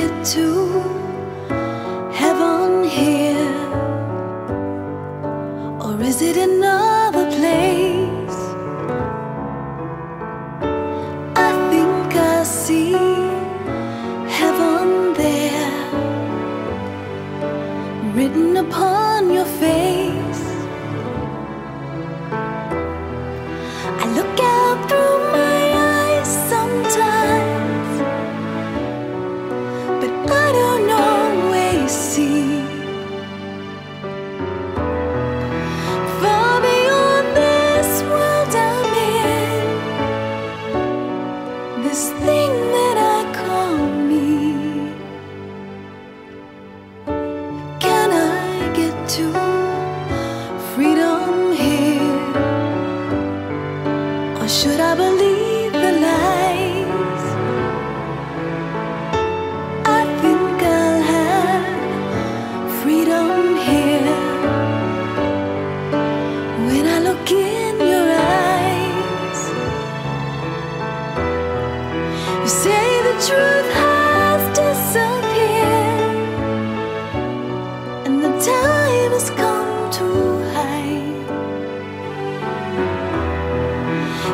it too. This thing say the truth has disappeared. And the time has come to hide.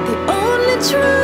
The only truth